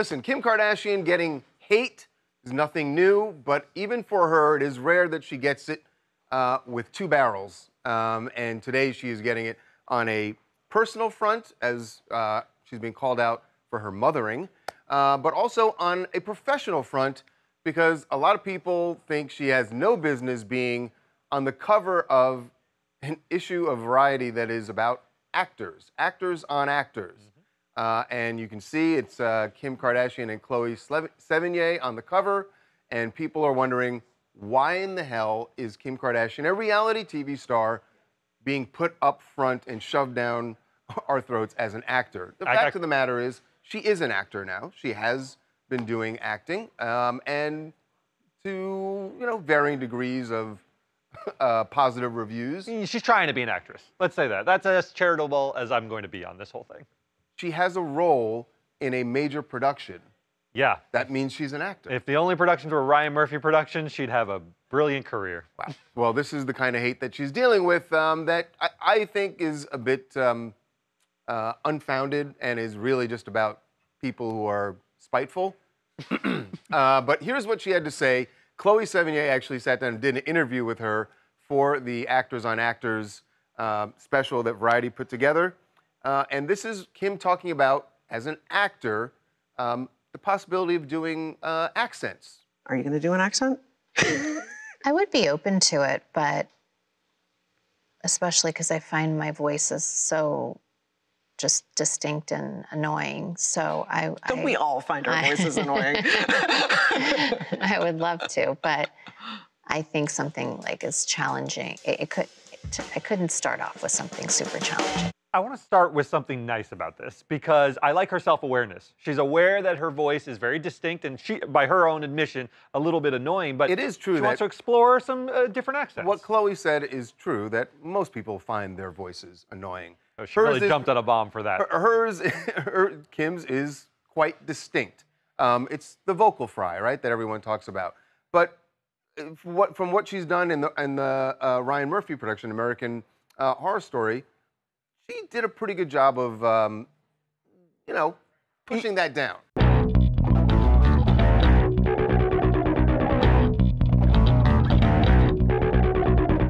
listen, Kim Kardashian getting hate is nothing new, but even for her, it is rare that she gets it uh, with two barrels. Um, and today she is getting it on a personal front, as uh, she's being called out for her mothering, uh, but also on a professional front, because a lot of people think she has no business being on the cover of an issue of Variety that is about actors, actors on actors. Uh, and you can see it's uh, Kim Kardashian and Chloe Sevigny on the cover. And people are wondering why in the hell is Kim Kardashian, a reality TV star, being put up front and shoved down our throats as an actor? The I- fact I- of the matter is, she is an actor now. She has been doing acting, um, and to you know varying degrees of uh, positive reviews. She's trying to be an actress. Let's say that. That's as charitable as I'm going to be on this whole thing. She has a role in a major production. Yeah. That means she's an actor. If the only productions were Ryan Murphy productions, she'd have a brilliant career. Wow. Well, this is the kind of hate that she's dealing with um, that I, I think is a bit um, uh, unfounded and is really just about people who are spiteful. uh, but here's what she had to say. Chloe Sevigny actually sat down and did an interview with her for the Actors on Actors uh, special that Variety put together. Uh, and this is Kim talking about, as an actor, um, the possibility of doing uh, accents. Are you going to do an accent? I would be open to it, but especially because I find my voice is so just distinct and annoying. So I Don't I, we all find our I- voices annoying? I would love to, but I think something like is challenging. It, it could. It, I couldn't start off with something super challenging. I want to start with something nice about this because I like her self-awareness. She's aware that her voice is very distinct and she, by her own admission, a little bit annoying. But It is true She wants to explore some uh, different accents. What Chloe said is true that most people find their voices annoying. Oh, she Hers really is- jumped on a bomb for that. Her- Hers, her, Kim's is quite distinct. Um, it's the vocal fry, right, that everyone talks about. But uh, from what, from what she's done in the, in the uh, Ryan Murphy production, American uh, Horror Story, she did a pretty good job of, um, you know, pushing that down.